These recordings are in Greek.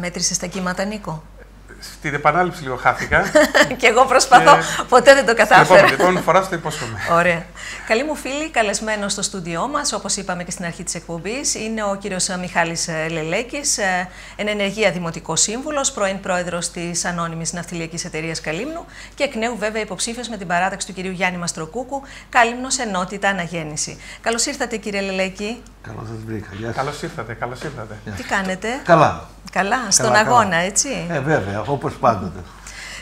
μέτρησες τα κύματα, Νίκο; Στην επανάληψη λίγο χάθηκα. και εγώ προσπαθώ, και... ποτέ δεν το κατάφερα. Λοιπόν, επόμενη φορά στο υπόσχομαι. Ωραία. Καλή μου φίλη, καλεσμένο στο στούντιό μας, όπως είπαμε και στην αρχή της εκπομπής, είναι ο κύριος Μιχάλης Λελέκης, εν ενεργεία δημοτικός σύμβουλος, πρώην πρόεδρος της Ανώνυμης Ναυτιλιακής Εταιρείας Καλύμνου και εκ νέου βέβαια υποψήφιος με την παράταξη του κυρίου Γιάννη Μαστροκούκου, Καλύμνος Ενότητα Αναγέννηση. Καλώς ήρθατε, κύριε Λελέκη. Καλώ σας βρήκα. Καλώς ήρθατε, καλώς ήρθατε. Τι κάνετε; Καλά. Καλά, στον αγώνα, έτσι. Ε, βέβαια, όπως πάντοτε.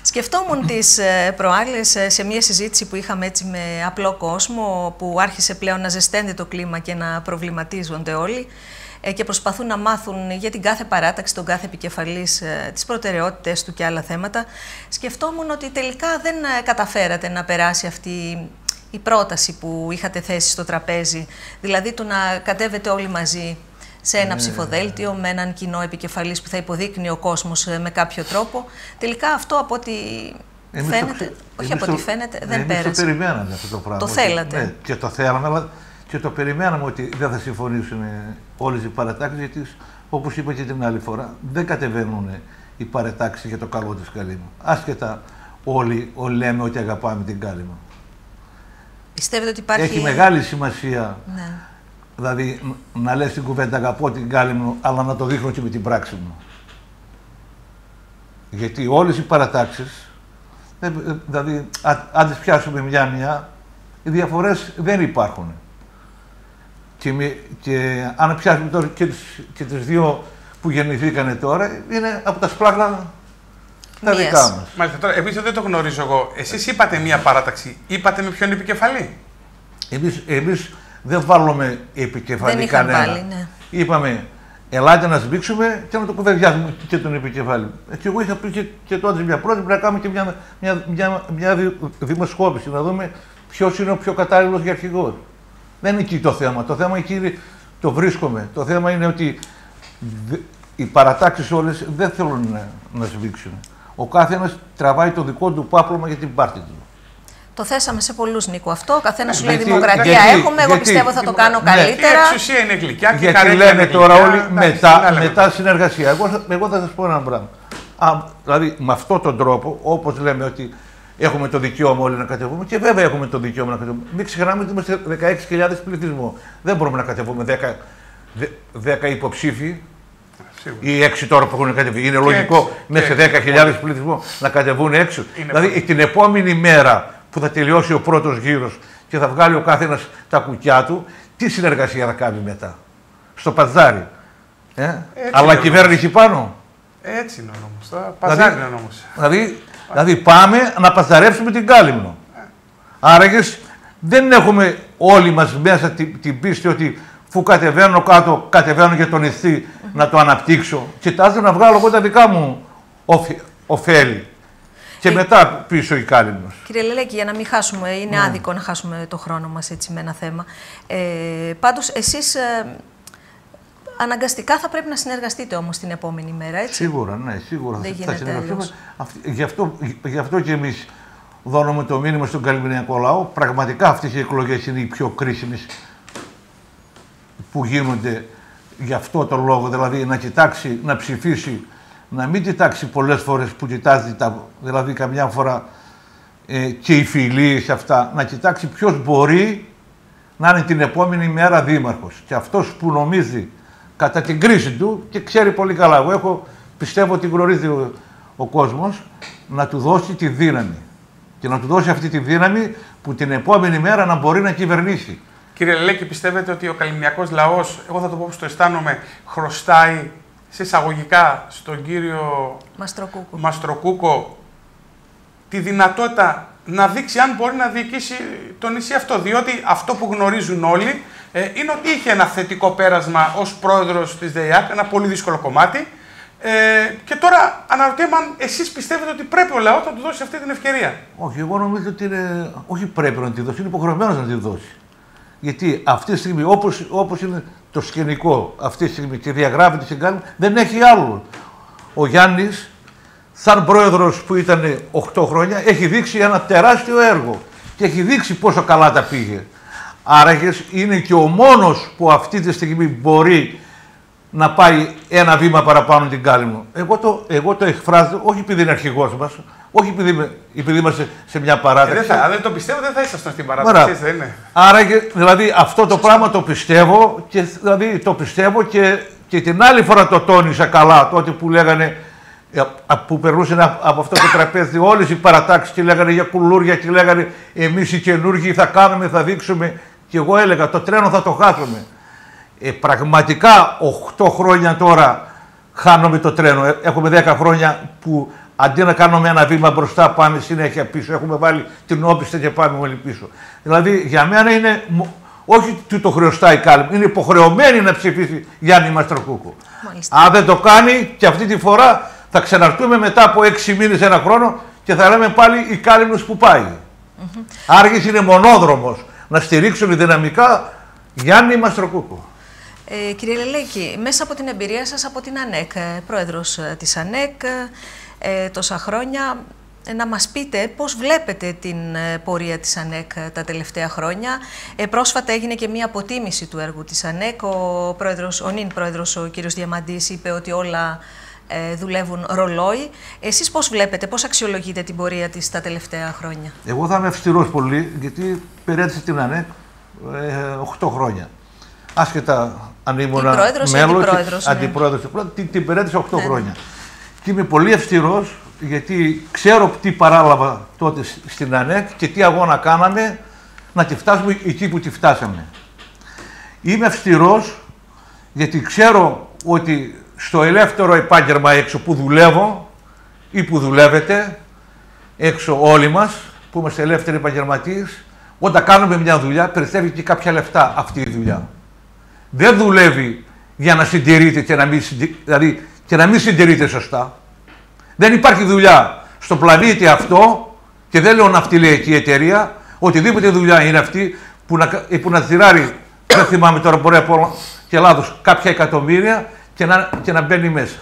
Σκεφτόμουν τις ε, προάλλες ε, σε μια συζήτηση που είχαμε έτσι με απλό κόσμο που άρχισε πλέον να ζεσταίνει το κλίμα και να προβληματίζονται όλοι ε, και προσπαθούν να μάθουν για την κάθε παράταξη, τον κάθε επικεφαλής, τις προτεραιότητες του και άλλα θέματα. Σκεφτόμουν ότι τελικά δεν καταφέρατε να περάσει αυτή η πρόταση που είχατε θέσει στο τραπέζι, δηλαδή το να κατέβετε όλοι μαζί σε ένα ναι. ψηφοδέλτιο με έναν κοινό επικεφαλής που θα υποδείκνει ο κόσμος ε, με κάποιο τρόπο. Τελικά αυτό από ό,τι φαίνεται, όχι από ό,τι φαίνεται, δεν πέρασε. το περιμέναμε αυτό το πράγμα. Το θέλατε. Ναι, και το θέλαμε, αλλά και το περιμέναμε ότι δεν θα συμφωνήσουν όλες οι παρατάξεις, γιατί όπως είπα και την άλλη φορά, δεν κατεβαίνουν οι παρετάξει για το καλό της Καλύμου. Άσχετα όλοι, όλοι λέμε ότι αγαπάμε την Κάλυμα. Πιστεύετε ότι υπάρχει... Έχει μεγάλη σημασία ναι. Δηλαδή να λες την κουβέντα αγαπώ την κάλη μου, αλλά να το δείχνω και με την πράξη μου. Γιατί όλες οι παρατάξεις, ε, δηλαδή αν τις πιάσουμε μια-μια, οι διαφορές δεν υπάρχουν. Και, και αν πιάσουμε τώρα και τις, και τις δύο που γεννηθήκανε τώρα, είναι από τα σπλάχνα τα δικά μας. Μάλιστα, τώρα, επίσης δεν το γνωρίζω εγώ. Εσείς είπατε μία παράταξη, είπατε με ποιον επικεφαλή; Εμείς, εμείς δεν βάλουμε επικεφαλή κανένα. Βάλει, ναι. Είπαμε, ελάτε να σμπίξουμε και να το κουβεντιάσουμε και τον επικεφαλή. Ε, και εγώ είχα πει και, και τότε μια πρώτη, πρέπει να κάνουμε και μια, μια, μια, μια δημοσκόπηση, να δούμε ποιος είναι ο πιο κατάλληλος για αρχηγός. Δεν είναι εκεί το θέμα. Το θέμα εκεί το βρίσκομαι. Το θέμα είναι ότι οι παρατάξεις όλες δεν θέλουν να, να σβήξουν. Ο κάθε ένα τραβάει το δικό του πάπλωμα για την πάρτη του. Το θέσαμε σε πολλούς, Νίκο, αυτό. Ο καθένας σου λέει Δημοκρατία έχουμε. Εγώ πιστεύω θα το κάνω ναι, καλύτερα. Η εξουσία είναι γλυκιά και Γιατί λένε τώρα όλοι μετά, μετά συνεργασία. Εγώ, εγώ θα σας πω ένα πράγμα. Α, δηλαδή, με αυτόν τον τρόπο, όπως λέμε ότι έχουμε το δικαίωμα όλοι να κατεβούμε, και βέβαια έχουμε το δικαίωμα να κατεβούμε. Μην ξεχνάμε ότι είμαστε 16.000 πληθυσμό. Δεν μπορούμε να κατεβούμε 10, 10 υποψήφοι ή 6 τώρα που έχουν κατεβεί. Είναι λογικό μέσα σε 10.000 πληθυσμό να κατεβούν έξω. δηλαδή την επόμενη μέρα που θα τελειώσει ο πρώτος γύρος και θα βγάλει ο καθένας τα κουκιά του, τι συνεργασία θα κάνει μετά; Στο παζάρι. Ε; Αλλά κυβέρνηση πάνω. Έτσι είναι ο νόμος. Παζάρι δηλαδή, είναι ο νόμος. Δηλαδή, δηλαδή πάμε να παζαρέψουμε την Κάλυμνο. Ε. Άρα δεν έχουμε όλοι μας μέσα την, την πίστη ότι αφού κατεβαίνω κάτω, κατεβαίνω για τον ηθή να το αναπτύξω. Κοιτάζω να βγάλω εγώ τα δικά μου ωφέλη. Και ε, μετά πίσω η κάλυμνος. Κύριε Λελέκη, για να μην χάσουμε, είναι ναι. άδικο να χάσουμε το χρόνο μας έτσι με ένα θέμα. Ε, πάντως, εσείς ε, αναγκαστικά θα πρέπει να συνεργαστείτε όμως την επόμενη μέρα, έτσι; Σίγουρα, ναι, σίγουρα. Δεν θα συνεργαστούμε. Γι αυτό, γι' αυτό και εμείς δώνουμε το μήνυμα στον καλλιμενιακό λαό. Πραγματικά αυτές οι εκλογές είναι οι πιο κρίσιμες που γίνονται γι' αυτό το λόγο, δηλαδή να κοιτάξει, να ψηφίσει να μην κοιτάξει πολλές φορές που κοιτάζει, τα, δηλαδή καμιά φορά ε, και οι φιλίε αυτά, να κοιτάξει ποιος μπορεί να είναι την επόμενη μέρα δήμαρχος. Και αυτός που νομίζει κατά την κρίση του και ξέρει πολύ καλά. Εγώ έχω, πιστεύω ότι γνωρίζει ο, ο κόσμος να του δώσει τη δύναμη. Και να του δώσει αυτή τη δύναμη που την επόμενη μέρα να μπορεί να κυβερνήσει. Κύριε Λελέκη, πιστεύετε ότι ο καλλιμιακός λαός, εγώ θα το πω όπως το αισθάνομαι, χρωστάει σε εισαγωγικά στον κύριο Μαστροκούκο. Μαστροκούκο τη δυνατότητα να δείξει αν μπορεί να διοικήσει το νησί αυτό. Διότι αυτό που γνωρίζουν όλοι ε, είναι ότι είχε ένα θετικό πέρασμα ως πρόεδρος της ΔΕΙΑΚ, ένα πολύ δύσκολο κομμάτι. Ε, και τώρα αναρωτιέμαι αν εσείς πιστεύετε ότι πρέπει ο λαός να του δώσει αυτή την ευκαιρία. Όχι, εγώ νομίζω ότι είναι. Όχι πρέπει να τη δώσει, είναι υποχρεωμένος να τη δώσει. Γιατί αυτή τη στιγμή, όπως είναι το σκηνικό αυτή τη στιγμή και διαγράφει τη συγκάλυψη, δεν έχει άλλο. Ο Γιάννης, σαν πρόεδρος που ήταν 8 χρόνια, έχει δείξει ένα τεράστιο έργο και έχει δείξει πόσο καλά τα πήγε. Άρα είναι και ο μόνος που αυτή τη στιγμή μπορεί να πάει ένα βήμα παραπάνω την Κάλυμνο. Εγώ το, εγώ το εκφράζω, όχι επειδή είναι αρχηγός μας, όχι επειδή, επειδή είμαστε σε μια Ε, παράταξη. δεν θα, αν δεν το πιστεύω, δεν θα ήσασταν στην παράταξη, Ωραία. έτσι δεν είναι. Άρα, και- δηλαδή, αυτό το πράγμα το πιστεύω και, δηλαδή, το πιστεύω και, και την άλλη φορά το τόνισα καλά, τότε που λέγανε, ε, α- που περνούσαν α- από αυτό το τραπέζι όλες οι παρατάξεις και λέγανε για κουλούρια και λέγανε εμείς οι καινούργοι θα κάνουμε, θα δείξουμε και εγώ έλεγα το τρένο θα το χάσουμε. Ε, πραγματικά 8 χρόνια τώρα χάνουμε το τρένο. Ε, Έχουμε 10 χρόνια που αντί να κάνουμε ένα βήμα μπροστά, πάμε συνέχεια πίσω. Έχουμε βάλει την όπιστα και πάμε όλοι πίσω. Δηλαδή για μένα είναι. μο- Όχι του το χρεωστά η Κάλυμ, είναι υποχρεωμένη να ψηφίσει Γιάννη Μαστροκούκου. Μάλιστα. Αν δεν το κάνει και αυτή τη φορά θα ξαναρτούμε μετά από 6 μήνες, ένα χρόνο και θα λέμε πάλι η Κάλυμνος που πάει. Άργης είναι μονόδρομος να στηρίξουν δυναμικά Γιάννη Μαστροκούκου. Ε, κύριε Λελέκη, μέσα από την εμπειρία σας από την ΑΝΕΚ, ε, πρόεδρος ε, της ΑΝΕΚ ε, τόσα χρόνια, ε, να μας πείτε πώς βλέπετε την ε, πορεία της ΑΝΕΚ ε, τα τελευταία χρόνια. Ε, πρόσφατα έγινε και μία αποτίμηση του έργου της ΑΝΕΚ. Ο, πρόεδρος, ο νυν πρόεδρος, ο κύριος Διαμαντής, είπε ότι όλα ε, δουλεύουν ρολόι. Εσείς πώς βλέπετε, πώς αξιολογείτε την πορεία της τα τελευταία χρόνια; Εγώ θα είμαι αυστηρός πολύ, γιατί υπηρέτησα την ΑΝΕΚ ε, 8 χρόνια. Άσχετα αν ήμουν πρόεδρος ή μέλος, αντιπρόεδρος, ναι. αντιπρόεδρος, την, την υπηρέτησα 8 Ναι, ναι. χρόνια. Και είμαι πολύ αυστηρός, γιατί ξέρω τι παράλαβα τότε σ- στην ΑΝΕΚ και τι αγώνα κάναμε να τη φτάσουμε εκεί που τη φτάσαμε. Είμαι αυστηρός, γιατί ξέρω ότι στο ελεύθερο επάγγελμα έξω που δουλεύω ή που δουλεύετε, έξω όλοι μας που είμαστε ελεύθεροι επαγγελματίες, όταν κάνουμε μια δουλειά περισσεύει και κάποια λεφτά αυτή η δουλειά. Δεν δουλεύει για να συντηρείται και να μην, συντι- δηλαδή, και να μην συντηρείται σωστά. Δεν υπάρχει δουλειά στο πλανήτη αυτό και δεν λέω ναυτιλιακή εταιρεία, οτιδήποτε δουλειά είναι αυτή που να, κα- που να τυράρει, δεν θυμάμαι τώρα μπορεί να πω και λάθος, κάποια εκατομμύρια και να, και να μπαίνει μέσα.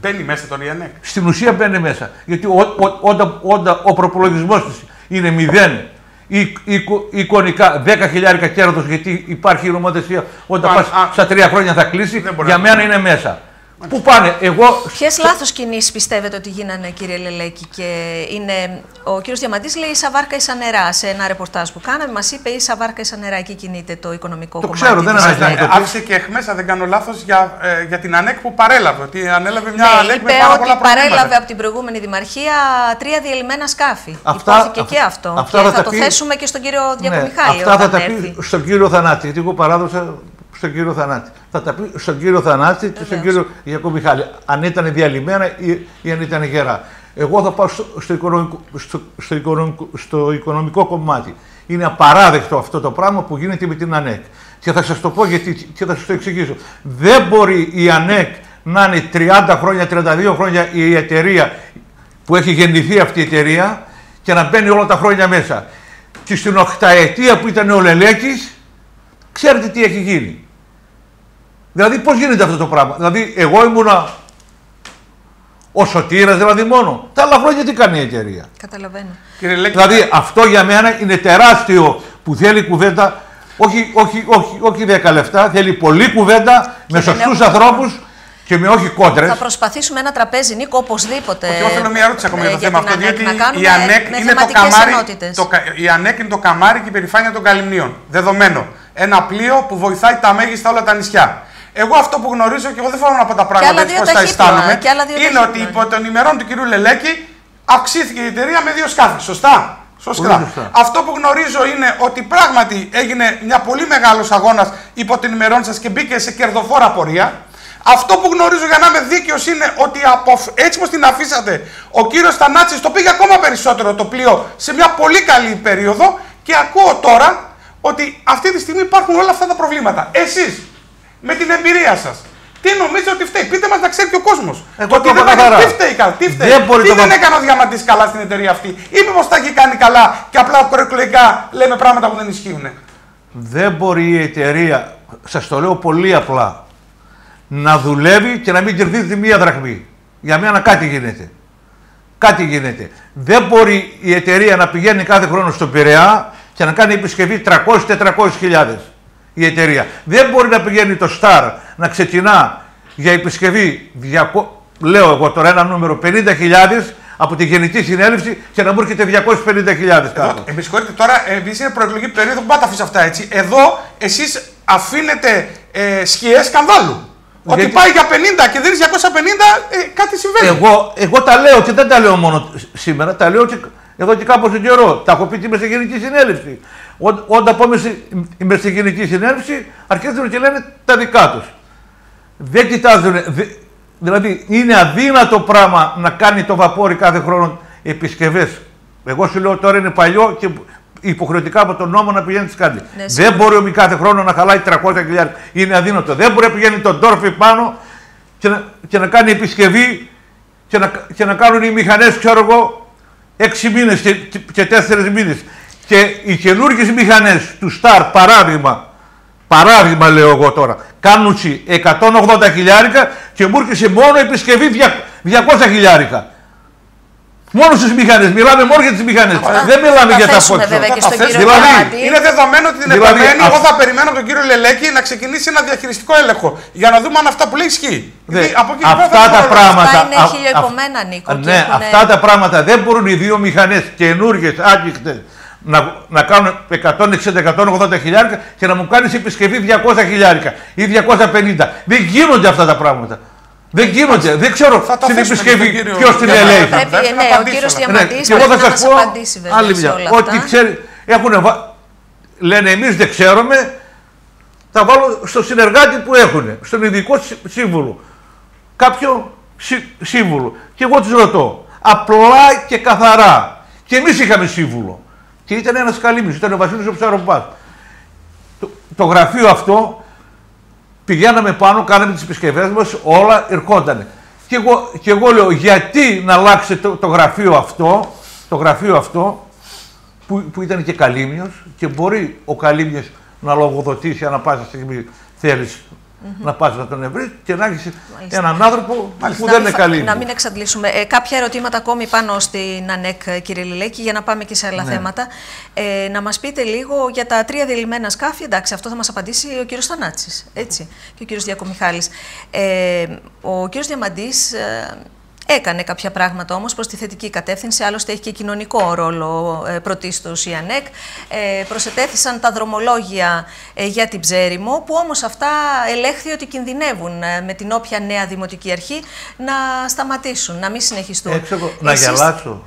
Μπαίνει μέσα τον Ιανέκ. Στην ουσία μπαίνει μέσα. Γιατί ο, ο- όταν, όταν ο προπολογισμός της είναι μηδέν ή, ή, ή εικονικά 10 χιλιάρικα κέρδος, γιατί υπάρχει η νομοθεσία όταν Α, πας α, στα τρία χρόνια θα κλείσει, δεν μπορεί για να- μένα είναι μέσα. Πού πάνε, εγώ. Ποιες λάθος κινήσεις πιστεύετε ότι γίνανε, κύριε Λελέκη, και είναι. Ο κύριος Διαμαντής λέει ίσα βάρκα ίσα νερά σε ένα ρεπορτάζ που κάναμε. Μας είπε ίσα βάρκα ίσα νερά, εκεί κινείται το οικονομικό Το κομμάτι. ξέρω, δεν της ανάγκη να ΑΝΕΚ. το πει. Άφησε και εχμές, αν δεν κάνω λάθος, για, ε, για την ΑΝΕΚ που παρέλαβε. Ότι ανέλαβε μια Ναι, ΑΝΕΚ είπε με πάρα ότι πολλά προβλήματα. παρέλαβε από την προηγούμενη δημαρχία τρία διελειμμένα σκάφη. Αυτά- Υπόθηκε αυ- και αυτό. αυτά και θα θα, τα το πει- θέσουμε και στον κύριο Ναι, Διακομιχάλη. αυτά θα όταν τα έρθει. πει στον κύριο Θανάτη. Γιατί εγώ παράδοσα στον κύριο Θανάτη. Θα τα πει στον κύριο Θανάτη και στον Βεβαίως. κύριο Ιακώβ Μιχάλη. Αν ήταν διαλυμένα ή, ή αν ήταν γερά. Εγώ θα πάω στο, στο, οικονομικό, στο, στο, οικονομικό, στο οικονομικό κομμάτι. Είναι απαράδεκτο αυτό το πράγμα που γίνεται με την ΑΝΕΚ. Και θα σας το πω γιατί και θα σας το εξηγήσω. Δεν μπορεί η ΑΝΕΚ να είναι 30 χρόνια, 32 χρόνια η εταιρεία που έχει γεννηθεί αυτή η εταιρεία και να μπαίνει όλα τα χρόνια μέσα. Και στην οχταετία που ήταν ο Λελέκης, ξέρετε τι έχει γίνει. Δηλαδή πώς γίνεται αυτό το πράγμα; Δηλαδή εγώ ήμουνα ο σωτήρας δηλαδή μόνο. Τα άλλα χρόνια τι κάνει η εταιρεία; Καταλαβαίνω. Κύριε Λέκη, Δηλαδή αυτό για μένα είναι τεράστιο που θέλει κουβέντα, όχι, όχι, όχι, όχι 10 λεφτά, θέλει πολλή κουβέντα με δεν σωστούς έχουμε ανθρώπους και με όχι κόντρες. Θα προσπαθήσουμε ένα τραπέζι, Νίκο, οπωσδήποτε. Όχι, εγώ θέλω μια ερώτηση ακόμα για ε, το θέμα την αυτό. ΑΝΕΚ, Διότι να κάνουμε η ΑΝΕΚ με είναι το θεματικές καμάρι. ενότητες. Το, κα- η ΑΝΕΚ είναι το καμάρι και η περηφάνεια των καλυμνίων. Δεδομένο. Ένα πλοίο που βοηθάει τα μέγιστα όλα τα νησιά. Εγώ αυτό που γνωρίζω και εγώ δεν θέλω να πω τα πράγματα άλλα έτσι δύο πώς τα ταχύπλοα, αισθάνομαι. και άλλα δύο Είναι ταχύπλοα. ότι υπό των ημερών του κυρίου Λελέκη αυξήθηκε η εταιρεία με δύο σκάφη. Σωστά. Πολύ Σωστά. σωστά. Αυτό που γνωρίζω είναι ότι πράγματι έγινε μια πολύ μεγάλος αγώνας υπό την ημερών σας και μπήκε σε κερδοφόρα πορεία. Αυτό που γνωρίζω για να είμαι δίκαιος είναι ότι από, φ- έτσι όπως την αφήσατε, ο κύριος Θανάτση το πήγε ακόμα περισσότερο το πλοίο σε μια πολύ καλή περίοδο και ακούω τώρα ότι αυτή τη στιγμή υπάρχουν όλα αυτά τα προβλήματα. Εσείς με την εμπειρία σας, τι νομίζετε ότι φταίει, πείτε μας να ξέρει και ο κόσμος. Εγώ Το ότι το δεν είπα έκανε- καθαρά. τι φταίει, κα- τι φταίει, Δεν μπορεί τι το δεν βα- έκανε ο Διαμαντής καλά στην εταιρεία αυτή, ή μήπω τα έχει κάνει καλά και απλά προεκλογικά λέμε πράγματα που δεν ισχύουν. Δεν μπορεί η εταιρεία, σας το λέω πολύ απλά, να δουλεύει και να μην κερδίζει μία δραχμή. Για μένα κάτι γίνεται. Κάτι γίνεται. Δεν μπορεί η εταιρεία να πηγαίνει κάθε χρόνο στον Πειραιά και να κάνει επισκευή 300-400 χιλιάδες η εταιρεία. Δεν μπορεί να πηγαίνει το Star να ξεκινά για επισκευή, 200, λέω εγώ τώρα ένα νούμερο, 50.000 από τη Γενική Συνέλευση και να μου έρχεται 250.000 κάτω. Ε, με συγχωρείτε τώρα, επειδή είναι προεκλογική περίοδο, δεν πάτε αφήσεις αυτά έτσι. Εδώ εσείς αφήνετε ε, σκιές σκανδάλου. Ότι Γιατί- πάει για 50 και δίνεις 250, ε, κάτι συμβαίνει. Εγώ, εγώ τα λέω και δεν τα λέω μόνο σήμερα, τα λέω και εδώ και κάπως καιρό. Τα έχω πει και μες στη Γενική Συνέλευση. Ό, όταν πάμε στη, μες στη Γενική Συνέλευση, αρχίζουν και λένε τα δικά τους. Δεν κοιτάζουν. δε- δηλαδή, είναι αδύνατο πράγμα να κάνει το βαπόρι κάθε χρόνο επισκευές. Εγώ σου λέω τώρα είναι παλιό και υποχρεωτικά από τον νόμο να πηγαίνεις σκάντη. Ναι, Δεν σίγουρα. μπορεί ο μη κάθε χρόνο να χαλάει 300 χιλιάδες. Είναι αδύνατο. Δεν μπορεί να πηγαίνει τον τόρφι πάνω και να, και να κάνει επισκευή και να, και να κάνουν οι μηχανές, ξέρω εγώ, έξι μήνες και, και, και τέσσερις μήνες. Και οι καινούργιες μηχανές του Star, παράδειγμα, παράδειγμα λέω εγώ τώρα, κάνουν τσι 180 χιλιάρικα και μου έρχεσαι μόνο επισκευή 200 χιλιάρικα. Μόνο στις μηχανές, μιλάμε μόνο για τις μηχανές. Δεν μιλάμε θα για τα θέσουμε πότσο. βέβαια και Θα στον θέσουμε. κύριο Δηλαδή, Διαμαντή. Είναι δεδομένο ότι την Δηλαδή, επομένη αυ- εγώ θα περιμένω από τον κύριο Λελέκη να ξεκινήσει ένα διαχειριστικό έλεγχο για να δούμε αν αυτά που λέει ισχύει. Δε, Γιατί από εκεί και πέρα αυτά θα τα έχουμε πράγματα. Αυτά είναι α- χιλιοϊπωμένα, α- Νίκο, και Ναι, έχουνε- αυτά τα πράγματα δεν μπορούν οι δύο μηχανές καινούργιες, άκυχτες, να, να κάνουν 160-180 χιλιάρικα και να μου κάνεις επισκευή 200 χιλιάρικα ή 250. Δεν γίνονται αυτά τα πράγματα. Δεν γίνονται. Δεν ξέρω Θα το στην αφήσουμε επισκευή στον κύριο ποιος την Διαμαντής. ελέγχει. Πρέπει Πρέπει, να ναι, ο απαντήσω κύριος όλα. Ναι, Διαμαντής και εγώ πρέπει θα να σας μας πω απαντήσει βέβαια άλλη σε μια. όλα Ό,τι αυτά. ξέρει, έχουν βα... λένε εμείς δεν ξέρουμε, θα βάλω στο συνεργάτη που έχουν, στον ειδικό σύ- σύμβουλο. Κάποιο σύ- σύμβουλο. Και εγώ τους ρωτώ, απλά και καθαρά. Και εμείς είχαμε σύμβουλο. Και ήταν ένας καλύμνης, ήταν ο Βασίλης ο Ψαροπάς. Το, το γραφείο αυτό πηγαίναμε πάνω, κάναμε τις επισκευές μας, όλα ερχόντανε. Και εγώ, και εγώ λέω, γιατί να αλλάξετε το, το γραφείο αυτό, το γραφείο αυτό, που, που ήταν και Καλύμνιος και μπορεί ο Καλύμνιος να λογοδοτήσει ανά πάσα στιγμή θέλεις να πας να τον βρεις και να έχεις Μάλιστα. έναν άνθρωπο που Να δεν μην είναι φα- Καλύμνιος. Να μην εξαντλήσουμε. Ε, κάποια ερωτήματα ακόμη πάνω στην ΑΝΕΚ, ε, κύριε Λιλέκη, για να πάμε και σε άλλα Ναι. θέματα. Ε, να μας πείτε λίγο για τα τρία διελειμμένα σκάφη. Εντάξει, αυτό θα μας απαντήσει ο κύριος Θανάτσης, έτσι, και ο κύριος Διακομιχάλης. Ε, ο κύριος Διαμαντής ε, έκανε κάποια πράγματα όμως προς τη θετική κατεύθυνση, άλλωστε έχει και κοινωνικό ρόλο ε, πρωτίστως η ΑΝΕΚ. Ε, προσετέθησαν τα δρομολόγια ε, για την Ψέριμο, που όμως αυτά ελέγχθη ότι κινδυνεύουν ε, με την όποια νέα δημοτική αρχή να σταματήσουν, να μην συνεχιστούν. Έξω, εγώ, να Εσείς- γελάσω.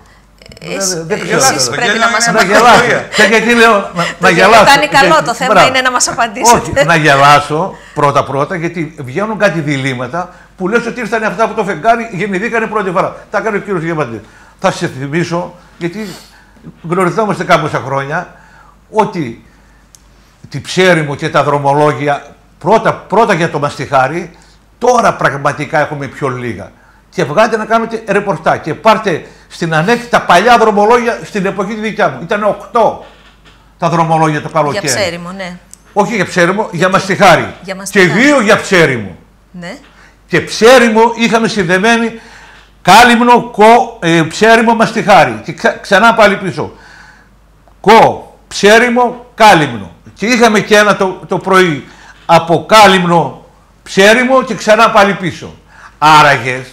Εσείς- Δεν- δεν εσείς ξέρω. Γελάτε, το πρέπει γέλιο να μας είναι Να ένα απαντήσετε. γελάσω. Κατηγορία. Και γιατί λέω να, να γέλιο γελάσω. κάνει καλό, Γιατί- το θέμα μπράβο. είναι να μας απαντήσετε. Όχι, να γελάσω πρώτα-πρώτα γιατί βγαίνουν κάτι διλήμματα που λες ότι ήρθαν αυτά από το φεγγάρι, γεννηθήκανε πρώτη φορά. Τα έκανε ο κύριος Διαμαντή. Θα σε θυμίσω, γιατί γνωριζόμαστε κάποια χρόνια, ότι τη Ψέριμο και τα δρομολόγια πρώτα, πρώτα για το μαστιχάρι, τώρα πραγματικά έχουμε πιο λίγα. Και βγάτε να κάνετε ρεπορτά και πάρτε στην ΑΝΕΚ τα παλιά δρομολόγια στην εποχή τη δικιά μου. Ήταν 8 τα δρομολόγια το Για καλοκαίρι. ψέριμο, ναι. Όχι για ψέριμο, για μαστιχάρι. Για Και μαστιχάρι. δύο για ψέριμο. ναι. Και ψέριμο είχαμε συνδεμένη κάλυμνο, κο, ε, ψέριμο, μαστιχάρι. Και ξα- ξανά πάλι πίσω. Κο, ψέριμο, κάλυμνο. Και είχαμε και ένα το, το πρωί από κάλυμνο, ψέριμο και ξανά πάλι πίσω. Άραγες,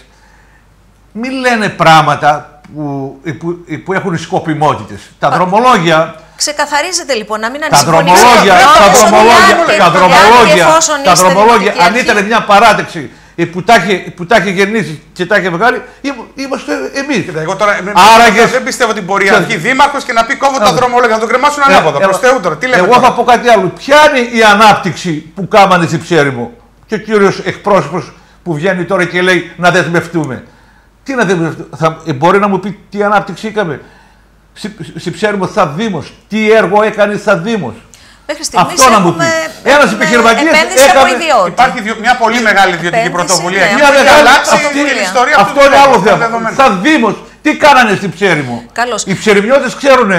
μην λένε πράγματα που, που, που έχουν σκοπιμότητες. Τα δρομολόγια Ξεκαθαρίζετε λοιπόν, να μην τα ανησυχούν οι δρομολόγια, τα ψηφοφόροι, δρομολόγια, εάν και- τα εάν και δρομολόγια, εφόσον τα είστε δρομολόγια, δημοτική αν αρχή, ήταν μια παράταξη ε, που τα είχε, που τα είχε γεννήσει και τα είχε βγάλει, ήμ- είμαστε εμείς. Κοίτα, εγώ τώρα με- Άραγες- δεν πιστεύω ότι μπορεί να Ξέρετε. βγει δήμαρχος και να πει κόβω τα Έλα. δρομολόγια, να τον κρεμάσουν ανάποδα. Προς Θεού τώρα, τι λέμε. Εγώ τώρα. θα πω κάτι άλλο. Ποια είναι η ανάπτυξη που κάμανε στη Ψέριμο και ο κύριος εκπρόσωπος που βγαίνει τώρα και λέει να δεσμευτούμε. Τι να δεσμευτούμε. Θα, ε, μπορεί να μου πει τι ανάπτυξη είχαμε. Στη, στη Ψέριμο θα Δήμος. Τι έργο έκανε στα Δήμος. Μέχρι στιγμής Αυτό να μου έχουμε, πει. Ένας έχουμε επιχειρηματίας επένδυση από έκανε- ιδιότητα. Υπάρχει διο- μια πολύ μεγάλη ιδιωτική Επένδυση, πρωτοβουλία. ναι, εκεί Μια που έχει μεγάλη αλλάξει πρωτοβουλία. την ιστορία Αυτό αυτού του είναι άλλος τόπου, θέμα. δεδομένο. Σαν Δήμος, τι κάνανε στην Ψέριμο. Καλώς. Οι ψεριμιώτες ξέρουν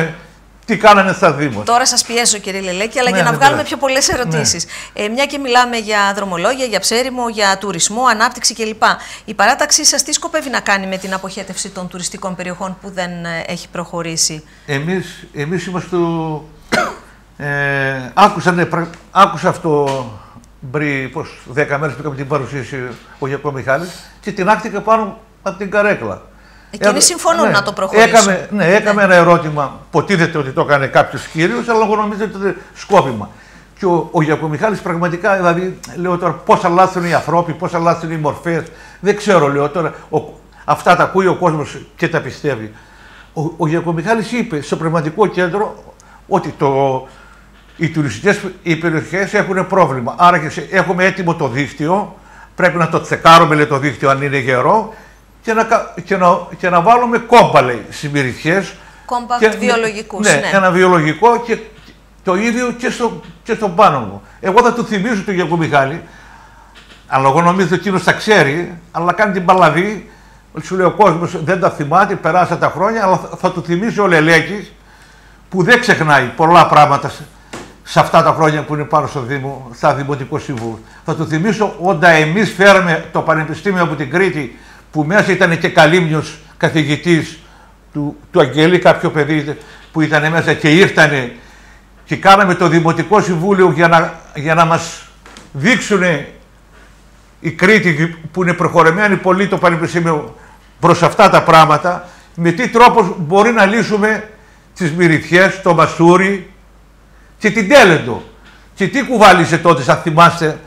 τι κάνανε στα Δήμος; Τώρα σας πιέζω, κύριε Λελέκη, αλλά Ναι, για να δεν βγάλουμε πειράζει. πιο πολλές ερωτήσεις. Ε, μια και μιλάμε για δρομολόγια, για ψέριμο, για τουρισμό, ανάπτυξη κλπ. Η παράταξή σας τι σκοπεύει να κάνει με την αποχέτευση των τουριστικών περιοχών που δεν ε, έχει προχωρήσει; Εμείς, εμείς είμαστε... Ε, άκουσα, ναι, πρα- άκουσα αυτό πριν πως, 10 μέρες που είχαμε την παρουσίαση ο Γιακό Μιχάλης και την άκτηκα πάνω από την καρέκλα. Εκείνοι Ε, συμφωνούν ναι. να το προχωρήσουν. Έκαμε, ναι, έκαμε ένα ερώτημα. Ποτίδεται ότι το έκανε κάποιος κύριος, αλλά εγώ νομίζω ότι ήταν σκόπιμα. Και ο, ο Γιακομιχάλης πραγματικά, δηλαδή, λέω τώρα πώ αλλάζουν οι άνθρωποι, πώ αλλάζουν οι μορφές. Δεν ξέρω, λέω τώρα. Ο, αυτά τα ακούει ο κόσμος και τα πιστεύει. Ο, ο Γιακομιχάλης είπε στο πνευματικό κέντρο ότι το, οι τουριστικές οι περιοχές έχουν πρόβλημα. Άρα και σε- έχουμε έτοιμο το δίκτυο, πρέπει να το τσεκάρουμε λέει, το δίκτυο αν είναι γερό και να, κα- και να, και να βάλουμε κόμπα λέει, στις περιοχές. Compact Και- βιολογικούς, ναι, ναι. ένα βιολογικό και το ίδιο και, στο, και στον πάνω μου. Εγώ θα του θυμίζω τον Γιώργο Μιχάλη, αλλά εγώ νομίζω ότι εκείνος τα ξέρει, αλλά κάνει την παλαβή. Σου λέει ο κόσμος δεν τα θυμάται, περάσα τα χρόνια, αλλά θα, θα του θυμίσει ο Λελέκης που δεν ξεχνάει πολλά πράγματα σε, σε αυτά τα χρόνια που είναι πάνω στο Δήμο, στα Δημοτικό Συμβούλιο. Θα του θυμίσω όταν εμείς φέραμε το Πανεπιστήμιο από την Κρήτη, που μέσα ήταν και καλύμνιος καθηγητής του, του Αγγελή, κάποιο παιδί που ήταν μέσα και ήρθανε και κάναμε το Δημοτικό Συμβούλιο για να, για να μας δείξουν η Κρήτη που είναι προχωρημένη πολύ το Πανεπιστήμιο προς αυτά τα πράγματα, με τι τρόπος μπορεί να λύσουμε τις μυριθιές, το μασούρι και την τέλεντο. Και τι κουβάλισε τότε, αν θυμάστε,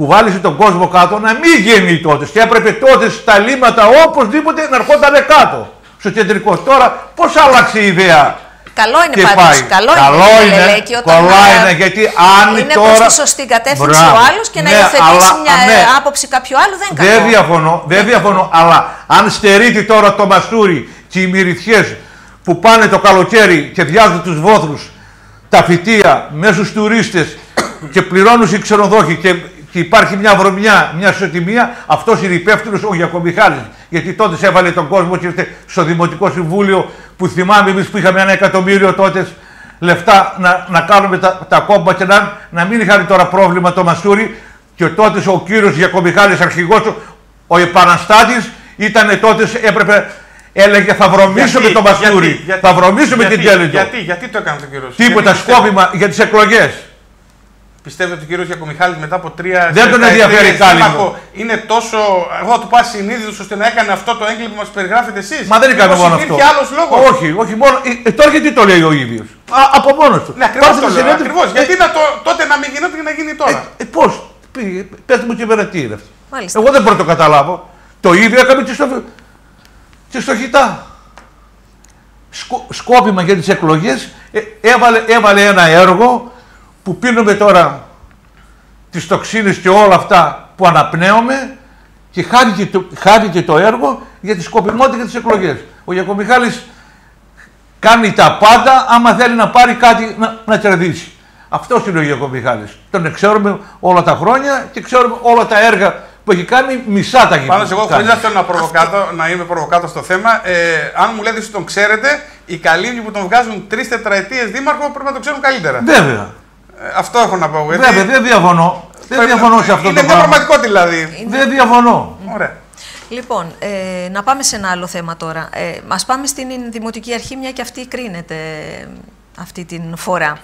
κουβάλισε τον κόσμο κάτω να μην γίνει τότε. Και έπρεπε τότε στα λίμματα οπωσδήποτε να ερχόταν κάτω, στο κεντρικό. Τώρα πώς άλλαξε η ιδέα. Καλό είναι και πάντως, πάει. καλό, Καλό είναι, είναι, Λελέκη, όταν καλά ε, είναι, γιατί αν είναι τώρα- προς τη σωστή κατεύθυνση Μπράβο. ο άλλος και να Ναι, υιοθετήσει αλλά- μια ε, ναι. άποψη κάποιου άλλου δεν είναι Δεν κακό. διαφωνώ, δεν διαφωνώ. Αλλά αν στερείται τώρα το μαστούρι και οι μυριθιές που πάνε το καλοκαίρι και βιάζουν τους βόθρους, τα φυτία μέσα στους τουρίστες και πληρώνουν οι ξενοδόχοι και, και υπάρχει μια βρωμιά, μια ισοτιμία, αυτός είναι υπεύθυνος ο Γιακομιχάλης. Γιατί τότε σε έβαλε τον κόσμο και ήρθε στο Δημοτικό Συμβούλιο που θυμάμαι εμείς που είχαμε ένα εκατομμύριο τότε λεφτά να, να κάνουμε τα, τα κόμπα και να, να μην είχαν τώρα πρόβλημα το Μασούρι και τότε ο κύριος Γιακομιχάλης αρχηγός του, ο επαναστάτης ήταν τότε έπρεπε έλεγε θα βρωμίσουμε Γιατί, το Μασούρι, γιατί, γιατί, θα βρωμίσουμε γιατί, την τέλετο. Γιατί, γιατί το έκανε τον κύριο Τίποτα γιατί πιστεύω- σκόπιμα για τις εκλογές. Πιστεύετε ότι ο κύριος Γιακομιχάλης μετά από τρία. Δεν τον δεκαετίες ενδιαφέρει κάλυμνο. δήμαρχο Είναι τόσο. Εγώ θα του πάω συνείδητος ώστε να έκανε αυτό το έγκλημα που μας περιγράφετε εσείς. Μα δεν έκανε μόνο αυτό. Υπήρχε άλλος λόγος; Όχι, όχι μόνο. Ε, ε, τώρα γιατί το λέει ο ίδιος; Α, από μόνος του. Ναι, ακριβώς Πάτε το στη λέω. συνέντευξη- Ακριβώς. Ε, Γιατί να το, τότε να μην γινόταν και να γίνει τώρα; Ε, ε, πώς, πήγε, πες μου και εμένα τι είναι αυτό. Μάλιστα. Εγώ δεν μπορώ να το καταλάβω. Το ίδιο έκαμε και στο, και στο χιτά. Σκο, σκόπιμα για τις εκλογές ε, έβαλε, έβαλε ένα έργο που πίνουμε τώρα τις τοξίνες και όλα αυτά που αναπνέουμε και χάρηκε το, χάρηκε το έργο για τη σκοπιμότητα για τις εκλογές. Ο Γιακομιχάλης κάνει τα πάντα άμα θέλει να πάρει κάτι να, να κερδίσει. Αυτός είναι ο Γιακομιχάλης. Τον ξέρουμε όλα τα χρόνια και ξέρουμε όλα τα έργα που έχει κάνει, μισά τα έχει Πάντως, εγώ κάνει. χωρίς να θέλω να, προβοκάτω, να είμαι προβοκάτω στο θέμα, ε, αν μου λέτε ότι τον ξέρετε, οι καλύμνοι που τον βγάζουν τρεις τετραετίες δήμαρχο πρέπει να το ξέρουν καλύτερα. Βέβαια. Ε, αυτό έχω να πω. γιατί Βέβαια, δεν διαφωνώ. Δεν πρέπει- διαφωνώ σε αυτό είναι το μια πράγμα. πραγματικότητα δηλαδή. Δεν διαφωνώ. Ωραία. Λοιπόν, ε, να πάμε σε ένα άλλο θέμα τώρα. Ε, ας πάμε στην Δημοτική Αρχή, μια και αυτή κρίνεται ε, αυτή την φορά.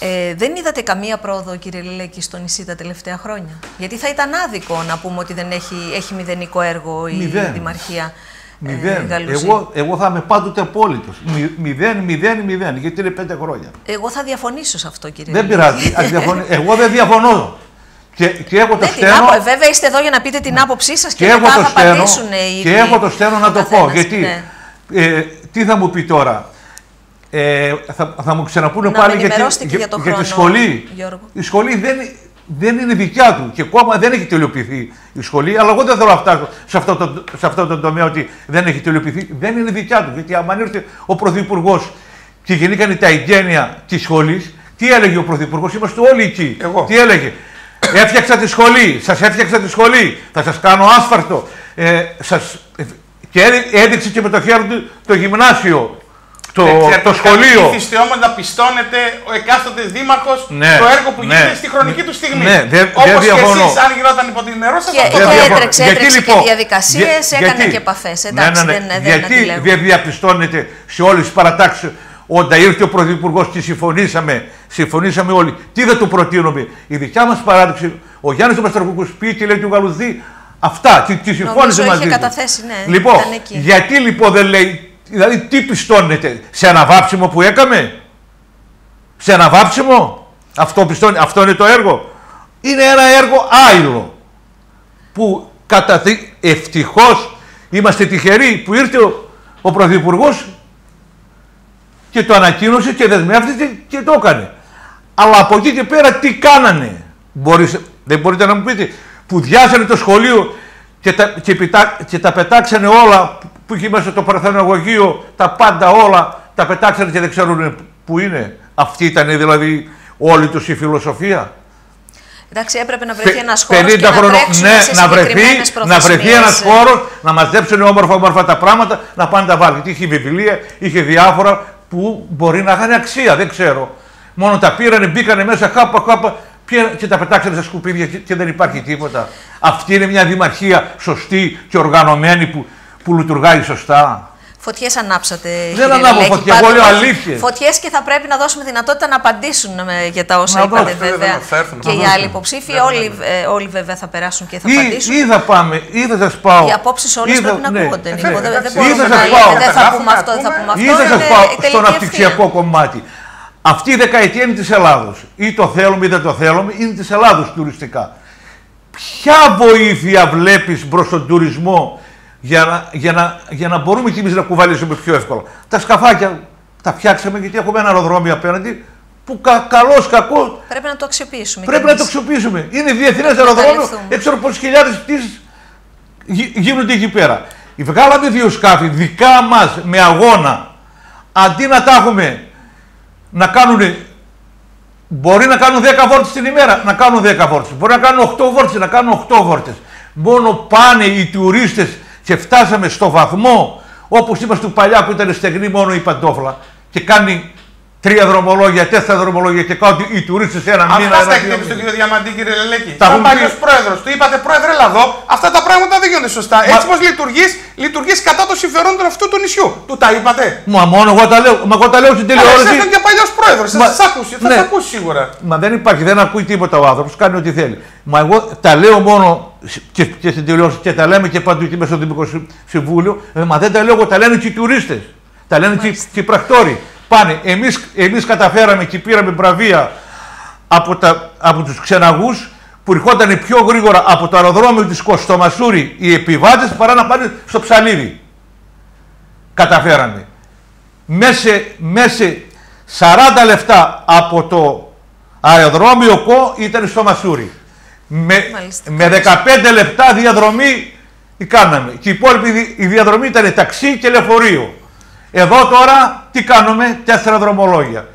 Ε, δεν είδατε καμία πρόοδο, κύριε Λελέκη, στο νησί τα τελευταία χρόνια; Γιατί θα ήταν άδικο να πούμε ότι δεν έχει, έχει μηδενικό έργο η Μηδέν. Δημαρχία ε, Μηδέν. Γαλούζη. εγώ, εγώ θα είμαι πάντοτε απόλυτος. Μηδέν, μηδέν, μηδέν. Γιατί είναι πέντε χρόνια. Εγώ θα διαφωνήσω σε αυτό, κύριε Δεν Λελέκη. πειράζει. ας διαφωνεί- εγώ δεν διαφωνώ. Και, και έχω το Ναι, την στένο. άπο- ε, βέβαια είστε εδώ για να πείτε την άποψή σας και, και έχω μετά το θα στένο, απαντήσουν οι και έχω το στένο να το πω. καθένας, Γιατί ναι. ε, τι θα μου πει τώρα; Ε, θα, θα μου ξαναπούνε Να πάλι με γιατί, ενημερώσετε και για το τη χρόνο, σχολή. Γιώργο. Η σχολή δεν, δεν είναι δικιά του και ακόμα δεν έχει τελειοποιηθεί η σχολή. Αλλά εγώ δεν θέλω να φτάσω σε αυτό το, σε αυτό το τομέα ότι δεν έχει τελειοποιηθεί. Δεν είναι δικιά του. Γιατί άμα ήρθε ο Πρωθυπουργός και γεννήκανε τα εγγένεια της σχολής, τι έλεγε ο Πρωθυπουργός, είμαστε όλοι εκεί. Εγώ. Τι έλεγε; Έφτιαξα τη σχολή, σας έφτιαξα τη σχολή, θα σας κάνω άσφαλτο. Ε, σας, και έδει- έδειξε και με το χέρι του το γυμνάσιο, το, Δεν ξέρετε, το σχολείο. Ήθιστε όμω να πιστώνετε ο εκάστοτε δήμαρχος Ναι, το έργο που ναι. γίνεται στη χρονική του στιγμή. Ναι, δεν- Όπως δεν και διαφωνώ. εσείς, αν γινόταν υπό την νερό σας, Και, αυτό και Δεν θα διαφωνώ. έτρεξε, Γιατί έτρεξε λοιπόν, και διαδικασίες, για- έκανε γιατί- και επαφές. Ναι, Εντάξει, ναι, ναι. δεν, δεν γιατί αντιλέγω. δεν διαπιστώνεται σε όλες τις παρατάξεις Όταν ήρθε ο Πρωθυπουργός και συμφωνήσαμε, συμφωνήσαμε όλοι, τι δεν του προτείνουμε. Η δικιά μας παράδειξη, ο Γιάννης Μαστρακούκου πει και λέει του Γαλουδί, αυτά. Και, και συμφώνησε μαζί είχε του. καταθέσει, ναι. Λοιπόν, ήταν εκεί. γιατί λοιπόν δεν λέει, δηλαδή τι πιστώνεται, σε ένα βάψιμο που έκαμε, σε ένα βάψιμο, αυτό, πιστώνει, αυτό είναι το έργο. Είναι ένα έργο άειλο που κατά ευτυχώς είμαστε τυχεροί που ήρθε ο, ο Πρωθυπουργός και το ανακοίνωσε και δεσμεύτηκε και το έκανε. Αλλά από εκεί και πέρα τι κάνανε; Μπορείς, δεν μπορείτε να μου πείτε. Που διάσανε το σχολείο και τα, και, πετά, και τα πετάξανε όλα που είχε μέσα το παρθενογωγείο, τα πάντα όλα, τα πετάξανε και δεν ξέρουν που είναι. Αυτή ήταν δηλαδή όλη τους η φιλοσοφία. Εντάξει, έπρεπε να βρεθεί Πε- ένας χώρος 50 και να χρονών- τρέξουμε ναι, σε να βρεθεί, συγκεκριμένες να βρεθεί ένας προθεσμίες. χώρος, να μαζέψουν όμορφα, όμορφα τα πράγματα, να πάνε τα βάλουν. Γιατί είχε βιβλία, είχε διάφορα που μπορεί να είχαν αξία, δεν ξέρω. Μόνο τα πήρανε, μπήκανε μέσα, χάπα, χάπα, πήγανε και τα πετάξανε στα σκουπίδια και, και δεν υπάρχει τίποτα. Αυτή είναι μια δημαρχία σωστή και οργανωμένη που, που λειτουργάει σωστά. Φωτιές ανάψατε. Δεν κύριε ανάβω Λελέκη. φωτιά, εγώ Πάντως, λέω όχι, αλήθειες. Φωτιές και θα πρέπει να δώσουμε δυνατότητα να απαντήσουν με- για τα όσα Να είπατε δώσουμε, βέβαια, βέβαια. θα έρθουν, και να οι δώσουν. άλλοι υποψήφοι, όλοι, ε, όλοι βέβαια θα περάσουν και θα Ή, απαντήσουν. ή θα πάμε, ή θα σας πάω. Οι απόψεις όλες ή θα- πρέπει να ναι. ακούγονται. Ε, Νίκο. Δεν, δεν εντάξει, μπορούμε ή θα να σας λέμε πάω. δεν θα Να πούμε αυτό, δεν θα πούμε αυτό. Ή θα είναι σα πάω η στο τελική αναπτυξιακό ευθεία. κομμάτι. Αυτή η δεκαετία είναι της Ελλάδος. Ή το θέλουμε ή δεν το θέλουμε, είναι της Ελλάδος τουριστικά. Ποια βοήθεια βλέπεις προ τον τουρισμό για να, για, να, για να μπορούμε κι εμείς να κουβαλήσουμε πιο εύκολα. Τα σκαφάκια τα φτιάξαμε γιατί έχουμε ένα αεροδρόμιο απέναντι που κα, καλός κακός Πρέπει να το αξιοποιήσουμε. πρέπει κι να το εμείς. αξιοποιήσουμε. Είναι διεθνές να αεροδρόμιο, εκμεταλλευτούμε. δεν ξέρω πόσε χιλιάδες πτήσεις γίνονται εκεί πέρα. Βγάλαμε δύο σκάφη δικά μας με αγώνα. Αντί να τα έχουμε να κάνουν. Μπορεί να κάνουν 10 βόρτες την ημέρα, να κάνουν 10 βόρτες. Μπορεί να κάνουν 8 βόρτες, να κάνουν 8 βόρτες. Μόνο πάνε οι τουρίστες και φτάσαμε στο βαθμό όπως είμαστε του παλιά που ήταν στεγνή μόνο η παντόφλα και κάνει τρία δρομολόγια, τέσσερα δρομολόγια και κάνουν οι τουρίστες ένα μήνα. Αυτά στα ένα, δύο εκτίμησε τον μήνες. κύριο Διαμαντή, κύριε Λελέκη. Τα Σαν έχουμε παλιό πει. πρόεδρος. Του είπατε, πρόεδρε, έλα εδώ. Αυτά τα πράγματα δεν γίνονται σωστά. Έτσι πω λειτουργείς, λειτουργείς κατά των συμφερόντων αυτού του νησιού. Του τα είπατε. Μα μόνο εγώ τα λέω, μα εγώ τα λέω στην Αλλά τηλεόραση. ήσασταν και παλιός πρόεδρος. Μα- Θα σας ακούσει, θα ναι. σας ακούσει σίγουρα. Μα δεν υπάρχει, δεν ακούει τίποτα ο άνθρωπος, κάνει ό,τι θέλει. Μα εγώ τα λέω μόνο και, και στην τηλεόραση και τα λέμε και παντού και μέσα στο Δημοτικό Συ- Συμβούλιο. Ε, μα δεν τα λέω εγώ, τα λένε και οι τουρίστες. Τα λένε και, και οι πρακτόροι. Πάνε, εμείς, εμείς καταφέραμε και πήραμε βραβεία από, τα, από τους ξεναγούς που ερχόταν πιο γρήγορα από το αεροδρόμιο της Κοστομασούρη οι επιβάτες παρά να πάνε στο ψαλίδι. Καταφέραμε. Μέσα, μέσα 40 λεπτά από το αεροδρόμιο ΚΟ ήταν στο Μασούρι. Με, Μάλιστα. με 15 λεπτά διαδρομή κάναμε. Και η υπόλοιπη δι- η διαδρομή ήταν ταξί και λεωφορείο. Εδώ τώρα τι κάνουμε, τέσσερα δρομολόγια.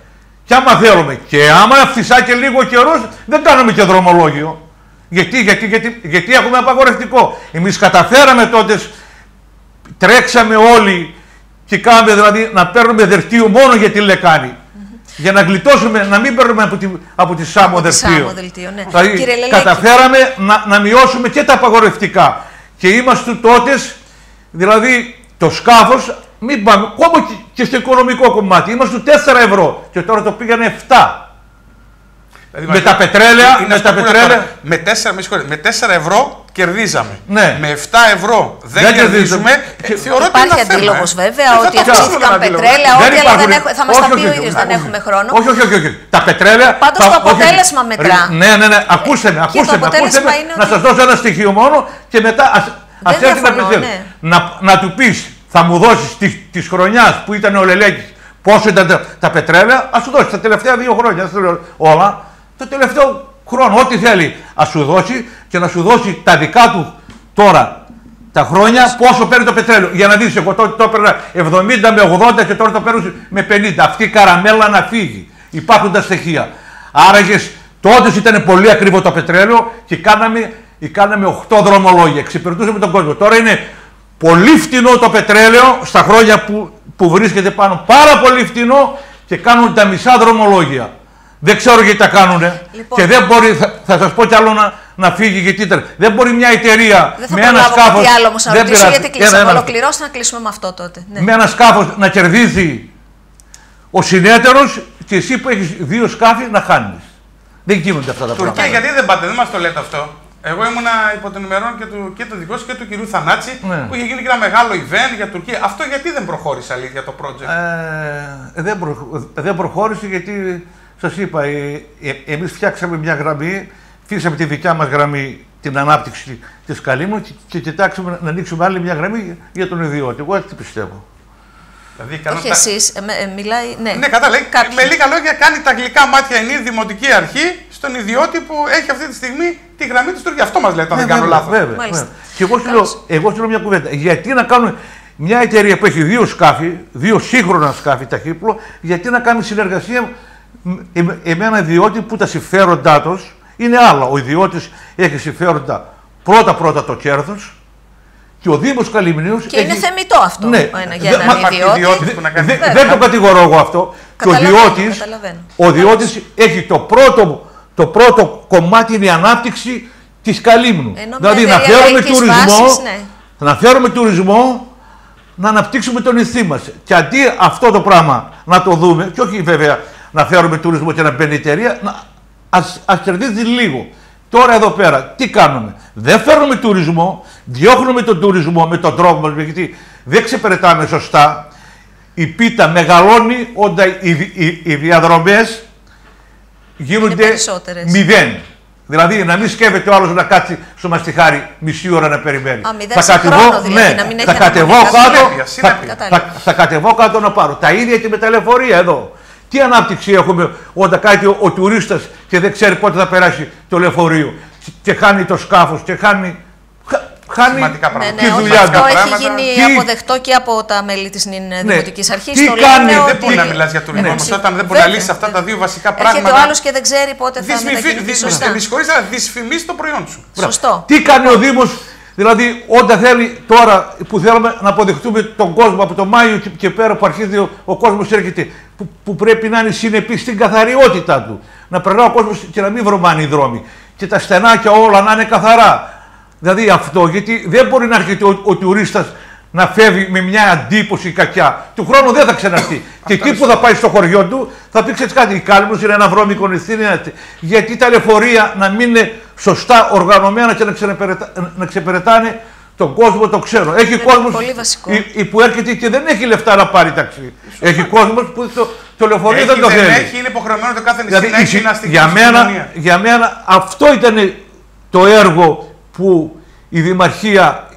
Και άμα θέλουμε, και άμα φυσά και λίγο καιρός, δεν κάνουμε και δρομολόγιο. Γιατί, γιατί, γιατί, γιατί έχουμε απαγορευτικό. Εμείς καταφέραμε τότες, τρέξαμε όλοι και κάναμε δηλαδή να παίρνουμε δελτίο μόνο για τη λεκάνη. Για να γλιτώσουμε, να μην παίρνουμε από τη, από τη Σάμο Από τη δελτίο. Σάμο δελτίο, ναι. Δηλαδή, Κύριε Λελέκη. καταφέραμε να, να μειώσουμε και τα απαγορευτικά. Και είμαστε τότες, δηλαδή το σκάφος, μην πάμε, ακόμα και, και στο οικονομικό κομμάτι, είμαστε 4 ευρώ και τώρα το πήγανε 7. Δηλαδή, Με μας- τα πετρέλαια, είναι με αυτό τα που είναι πετρέλαια. τώρα. Με 4, με, συγχωρείτε, με 4 ευρώ κερδίζαμε. Ναι. Με 7 ευρώ δεν, Δεν κερδίζουμε. κερδίζουμε. Ε, θεωρώ ότι είναι Υπάρχει ένα θέμα, αντίλογος ε. βέβαια Ε, θα ότι το ακούσουμε αυξήθηκαν τον αντίλογο. πετρέλαια, Δεν ό,τι, αλλά υπάρχουν- δεν έχω, θα μας όχι, τα όχι, πει ο όχι, ίδιος, όχι. δεν έχουμε χρόνο. Όχι, όχι, όχι, όχι. Τα πετρέλαια. Πάντως θα- το όχι, αποτέλεσμα ρε, μετρά. Ναι, ναι, ναι. Ακούστε με, ακούστε με. αποτέλεσμα Ακούστε με. είναι Να ότι- σας δώσω ένα στοιχείο μόνο και μετά α Δεν έρθει να διαφωνώ, πει. ναι. Να, να του πεις, θα μου δώσεις τη χρονιάς που ήταν ο Λελέκης πόσο ήταν τα, τα πετρέλαια, ας σου δώσει τα τελευταία δύο χρόνια. δεν σου λέω όλα. Το τελευταίο χρόνο, ό,τι θέλει, ας σου δώσει και να σου δώσει τα δικά του τώρα τα χρόνια πόσο παίρνει το πετρέλαιο. Για να δεις, εγώ τότε το έπαιρνα 70 με 80 και τώρα το παίρνω με 50. Αυτή η καραμέλα να φύγει. Υπάρχουν τα στοιχεία. Άραγες τότε ήταν πολύ ακριβό το πετρέλαιο και κάναμε, και κάναμε 8 δρομολόγια. Εξυπηρετούσαμε τον κόσμο. Τώρα είναι πολύ φτηνό το πετρέλαιο στα χρόνια που, που βρίσκεται πάνω. Πάρα πολύ φτηνό και κάνουν τα μισά δρομολόγια. Δεν ξέρω γιατί τα κάνουν. Λοιπόν. Και δεν μπορεί, θα, θα σας πω κι άλλο να, να φύγει γιατί ήταν. Δεν μπορεί μια εταιρεία Δεν θα με ένα προλάβω σκάφο. κάτι άλλο όμως να ρωτήσω, γιατί κλείσαμε. Ένα, ένα, Ολοκληρώστε να κλείσουμε με αυτό τότε. Ναι. με ένα σκάφος να κερδίζει ο συνέτερος και εσύ που έχεις δύο σκάφη να χάνεις. Δεν γίνονται αυτά τα Τουρκία, πράγματα. γιατί δεν πάτε, δεν μας το λέτε αυτό. Εγώ ήμουνα υπό των ημερών και του, και του δικό σου και του κυρίου Θανάτση Ναι. που είχε γίνει και ένα μεγάλο event για Τουρκία. Αυτό γιατί δεν προχώρησε αλήθεια το project; Ε, δεν, προ- δεν προχώρησε γιατί σας είπα, ε, ε, εμείς φτιάξαμε μια γραμμή, φύσαμε τη δικιά μας γραμμή την ανάπτυξη της Καλύμνου και, και κοιτάξαμε να ανοίξουμε άλλη μια γραμμή για τον ιδιώτη. Εγώ έτσι πιστεύω. Δηλαδή, κάνω Όχι τα- εσεί, μιλάει. Ναι, Ναι, κατά λέει, Κάποιοι. με λίγα λόγια κάνει τα γλυκά μάτια η δημοτική αρχή στον ιδιώτη που έχει αυτή τη στιγμή τη γραμμή της Τουρκίας. Αυτό μας λέτε, αν δεν Ναι, κάνω βέβαια, λάθος. Βέβαια, Μάλιστα. βέβαια. Και εγώ σου, λέω, Καλώς. εγώ σου λέω μια κουβέντα. Γιατί να κάνουμε μια εταιρεία που έχει δύο σκάφη, δύο σύγχρονα σκάφη ταχύπλο, γιατί να κάνουμε συνεργασία με, με- με ένα ιδιώτη που τα συμφέροντά τους είναι άλλα. Ο ιδιώτης έχει συμφέροντα πρώτα-πρώτα το κέρδος και ο Δήμος Καλυμνίους. Και είναι θεμητό αυτό Ναι. ένα, για Δεν- έναν μα- υπάρχει ιδιώτης. ιδιώτης που να κάνει- Δεν, Βέβαια. δεν το κατηγορώ εγώ αυτό. Και ο Καταλαβαίνω, Διώτης, καταλαβαίνω. ο Διώτης έχει το πρώτο, το πρώτο κομμάτι είναι η ανάπτυξη της Καλύμνου. Ενώ δηλαδή μια να εταιρεία φέρουμε λαϊκής τουρισμό, βάσης, ναι. να φέρουμε τουρισμό, να αναπτύξουμε τον νησί μας. Και αντί αυτό το πράγμα να το δούμε, και όχι βέβαια να φέρουμε τουρισμό και να μπαίνει η εταιρεία, να, ας, ας κερδίζει λίγο. Τώρα εδώ πέρα τι κάνουμε; Δεν φέρνουμε τουρισμό, διώχνουμε τον τουρισμό με τον τρόπο μας, γιατί δεν ξεπερτάμε σωστά. Η πίτα μεγαλώνει όταν οι, οι, οι διαδρομές γίνονται περισσότερες. μηδέν. Δηλαδή να μην σκέφτεται ο άλλος να κάτσει στο μαστιχάρι μισή ώρα να περιμένει. Α, μηδέν σε χρόνο δηλαδή, να μην θα έχει κατεβώ αναμονή. κάτω, Συνέπεια, θα, συνέπεια. θα, θα κατεβώ κάτω να πάρω. Τα ίδια και με τα λεωφορεία εδώ. Τι ανάπτυξη έχουμε όταν κάνει ο, ο τουρίστας και δεν ξέρει πότε θα περάσει το λεωφορείο και χάνει το σκάφος και χάνει, χα- χάνει Σημαντικά Ναι, πράγματα. τη ναι, όχι, δουλειά αυτό του. έχει πράγματα. γίνει Τι- αποδεκτό και από τα μέλη της Δημοτικής Αρχής. Τι Το κάνει, λένε δεν Δεν ότι- μπορεί να μιλάς για τουρισμός Ναι. όμως όταν δεν μπορεί να Βέβαια, λύσει αυτά τα βέβαια. δύο βασικά Έρχεται πράγματα. ο άλλος και δεν ξέρει πότε θα Δυσμυφι- μετακινηθεί δυσ- σωστά. Με συγχωρείς, αλλά δυσφημίσει το προϊόν σου. Σωστό. Τι κάνει ο Δήμος, δηλαδή όταν θέλει τώρα που θέλουμε να αποδεχτούμε τον κόσμο από το Μάιο και, και πέρα που αρχίζει ο, ο κόσμος έρχεται, που, που πρέπει να είναι συνεπής στην καθαριότητά του. Να περνά ο κόσμος και να μην βρωμάνε οι δρόμοι. Και τα στενάκια όλα να είναι καθαρά. Δηλαδή αυτό, γιατί δεν μπορεί να έρχεται ο, ο τουρίστας να φεύγει με μια εντύπωση κακιά. Του χρόνου δεν θα ξαναρθεί. και εκεί που θα πάει στο χωριό του θα πει ξέρεις κάτι, η Κάλυμνος είναι ένα βρώμικο νησί, είναι έτσι. γιατί τα λεωφορεία να μην είναι σωστά οργανωμένα και να, ξεπερατα... να ξεπερετάνε τον κόσμο το ξέρω. Έχει Είναι κόσμος πολύ βασικό. που έρχεται και δεν έχει λεφτά να πάρει ταξί. έχει κόσμος που το, το λεωφορείο Έχει, δεν το δεν θέλει. έχει, είναι υποχρεωμένο το κάθε νησί Δηλαδή, να έχει η- ένα στοιχείο για, στην μένα, κοινωνία. για μένα αυτό ήταν το έργο που η Δημαρχία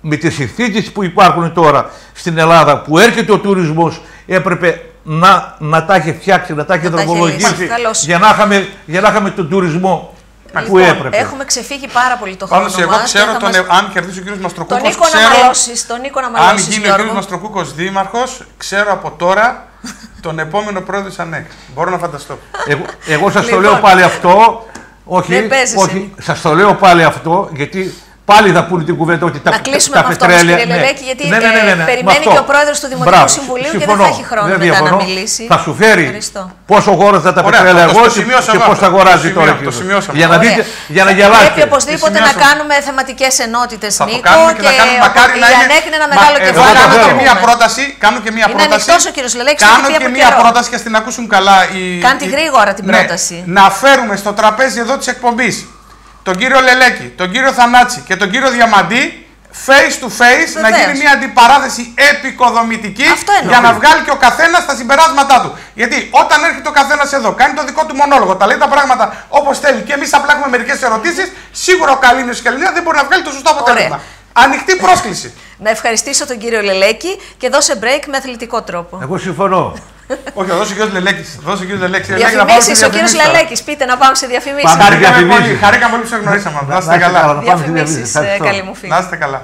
με τις συνθήκες που υπάρχουν τώρα στην Ελλάδα που έρχεται ο τουρισμός έπρεπε να, να τα έχει φτιάξει, να τα έχει Να τα έχει δρομολογήσει λύσει. Καλώς. για να, είχαμε, για να είχαμε τον τουρισμό που Λοιπόν, έπρεπε. Έχουμε ξεφύγει πάρα πολύ το χρόνο Πάντως εγώ μας ξέρω και θα τον, μας- αν κερδίσει ο κύριος Τον Μαστροκούκος, Νίκο να ξέρω μαλώσεις, τον Νίκο να αν μαλώσεις, γίνει ο Γιώργο. κύριος Μαστροκούκος δήμαρχος, ξέρω από τώρα τον επόμενο πρόεδρο της ΑΝΕΚ. Μπορώ να φανταστώ. Εγώ, εγώ σας το Λοιπόν. λέω πάλι αυτό. Όχι, Δεν παίζεσαι. όχι, σας το λέω πάλι αυτό γιατί πάλι θα πούνε την κουβέντα ότι τα, Να κλείσουμε τα με αυτό, όμως, πετρέλαια... κύριε Λελέκη, γιατί, ναι, ναι, ναι, ναι, ε, ναι, περιμένει με αυτό. και ο πρόεδρος του Δημοτικού Μπράβο, Συμβουλίου και δεν συμφωνώ, θα έχει χρόνο δεν μετά να διαφωνώ. μιλήσει. Θα σου φέρει Ευχαριστώ. πόσο γόραζα τα Ωραία, πετρέλαια το- εγώ το και, σημείωσα και εγώ πώς αυτό. τα αγοράζει Το τώρα. σημείω- το κύριε. σημειώσαμε. Για να Ωραία. δείτε, για να Πρέπει γελάσετε. οπωσδήποτε να σημειώσαμε. κάνουμε θεματικές ενότητες, Θα το Νίκο, κάνουμε και και θα κάνουμε ο- μακάρι η να είναι. ΑΝΕΚ είναι ένα Μα, μεγάλο εγώ κεφάλαιο. το κάνω να και το μία πούμε. πρόταση. Κάνω και μία Είναι πρόταση. ανοιχτός ο κύριος Λελέκης, Κάνω έχει πει και από μία καιρό. πρόταση και ας την ακούσουν καλά. Οι, Κάντε οι- γρήγορα την Ναι, πρόταση. να φέρουμε στο τραπέζι εδώ της εκπομπής τον κύριο Λελέκη, τον κύριο Θανάτσι και τον κύριο Διαμαντή face to face να Βεβαίως. γίνει μια αντιπαράθεση επικοδομητική Αυτό εννοώ. για να βγάλει και ο καθένας τα συμπεράσματά του. Γιατί όταν έρχεται ο καθένας εδώ, κάνει το δικό του μονόλογο, τα λέει τα πράγματα όπως θέλει και εμείς απλά έχουμε μερικές ερωτήσεις, σίγουρα ο Καλίνιος και η Καλινία δεν μπορεί να βγάλει το σωστό αποτέλεσμα. Ανοιχτή πρόσκληση. Να ευχαριστήσω τον κύριο Λελέκη και δώσε break με αθλητικό τρόπο. Εγώ συμφωνώ. Όχι, θα δώσει ο κύριος Λελέκης. Δώσει ο κύριος Λελέκης. Λελέκη, να πάμε Διαφημίσεις, σε ο κύριος διαφημίσεις τώρα. Λελέκης. Πείτε να πάμε σε διαφημίσεις. Πάμε. Χαρήκαμε πολύ, Διαφημίσεις. χαρήκαμε πολύ που σε γνωρίσαμε. Να είστε καλά. να πάμε στη Διαφημίσεις, διαφήμιση. Ευχαριστώ. καλή μου φίλη. Να είστε καλά.